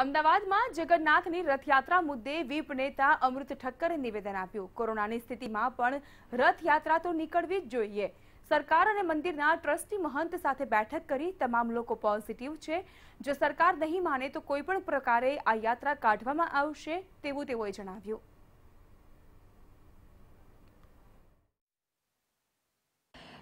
અમદાવાદમાં જગન્નાથની રથયાત્રા મુદ્દે વીપ નેતા અમૃત ઠક્કરે નિવેદન આપ્યું. કોરોનાની સ્થિતિમાં પણ રથયાત્રા તો નીકળવી જ જોઈએ. સરકાર અને મંદિરના ટ્રસ્ટી મહંત સાથે બેઠક કરી તમામ લોકો પોઝિટિવ છે. જો સરકાર નહીં માને તો કોઈ પણ પ્રકારે આ યાત્રા કાઢવામાં આવશે તેવું તેઓએ જણાવ્યું.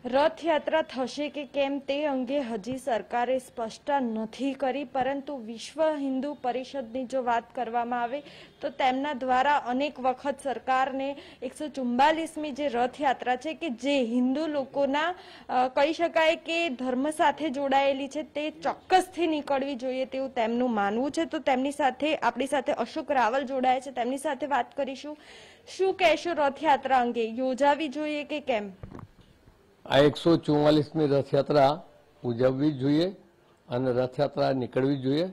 રથયાત્રા થશે કે કેમ તે અંગે હજી સરકારે સ્પષ્ટતા નથી કરી, પરંતુ વિશ્વ હિન્દુ પરિષદની જો વાત કરવામાં આવે, તો તેમના દ્વારા અનેક વખત સરકારને એકસો ચુમ્બાલીસમી જે રથયાત્રા છે કે જે હિન્દુ લોકોના કહી શકાય કે ધર્મ સાથે જોડાયેલી છે, તે ચોક્કસથી નીકળવી જોઈએ તેવું તેમનું માનવું છે. તો તેમની સાથે, આપણી સાથે અશોક રાવલ જોડાયા છે. તેમની સાથે વાત કરીશું. શું કહેશો રથયાત્રા અંગે? યોજાવી જોઈએ કે કેમ? આ એકસો ચુમ્માલીસમી રથયાત્રા ઉજવવી જોઈએ અને રથયાત્રા નીકળવી જોઈએ.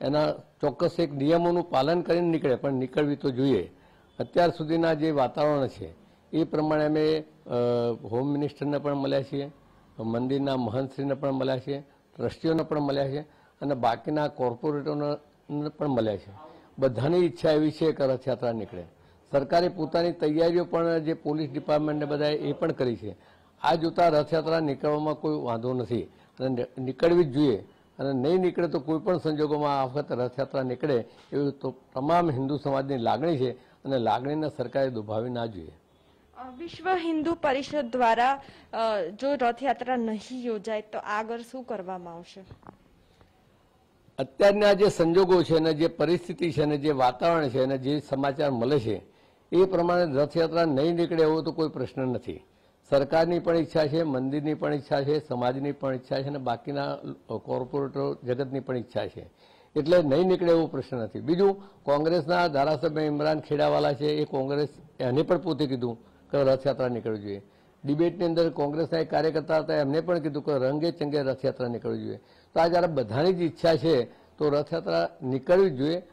એના ચોક્કસ એક નિયમોનું પાલન કરીને નીકળે, પણ નીકળવી તો જોઈએ. અત્યાર સુધીના જે વાતાવરણ છે, એ પ્રમાણે અમે હોમ મિનિસ્ટરને પણ મળ્યા છીએ, મંદિરના મહંતશ્રીને પણ મળ્યા છીએ, ટ્રસ્ટીઓને પણ મળ્યા છે અને બાકીના કોર્પોરેટરોને પણ મળ્યા છે બધાની ઈચ્છા એવી છે કે રથયાત્રા નીકળે. સરકારે પોતાની તૈયારીઓ પણ જે પોલીસ ડિપાર્ટમેન્ટને બધાએ એ પણ કરી છે. આ જોતા રથયાત્રા નીકળવામાં કોઈ વાંધો નથી. અને નીકળવી જ જોઈએ. અને નહીં નીકળે તો કોઈ પણ સંજોગોમાં આ વખત રથયાત્રા નીકળે એવી તો તમામ હિન્દુ સમાજની લાગણી છે અને લાગણીને સરકારે દુભાવી ના જોઈએ. વિશ્વ હિન્દુ પરિષદ દ્વારા જો રથયાત્રા નહીં યોજાય તો આગળ શું કરવામાં આવશે? અત્યારના જે સંજોગો છે અને જે પરિસ્થિતિ છે અને જે વાતાવરણ છે અને જે સમાચાર મળે છે એ પ્રમાણે રથયાત્રા નહીં નીકળે એવો તો કોઈ પ્રશ્ન નથી. સરકારની પણ ઈચ્છા છે, મંદિરની પણ ઈચ્છા છે, સમાજની પણ ઈચ્છા છે અને બાકીના કોર્પોરેટરો જગતની પણ ઈચ્છા છે. એટલે નહીં નીકળે એવો પ્રશ્ન નથી. બીજું, કોંગ્રેસના ધારાસભ્ય ઇમરાન ખેડાવાલા છે, એ કોંગ્રેસ એને પણ પોતે કીધું કે રથયાત્રા નીકળવી જોઈએ. ડિબેટની અંદર કોંગ્રેસના એક કાર્યકર્તા હતા, એમને પણ કીધું કે રંગે ચંગે રથયાત્રા નીકળવી જોઈએ. તો આ જ્યારે બધાની જ ઈચ્છા છે, તો રથયાત્રા નીકળવી જોઈએ.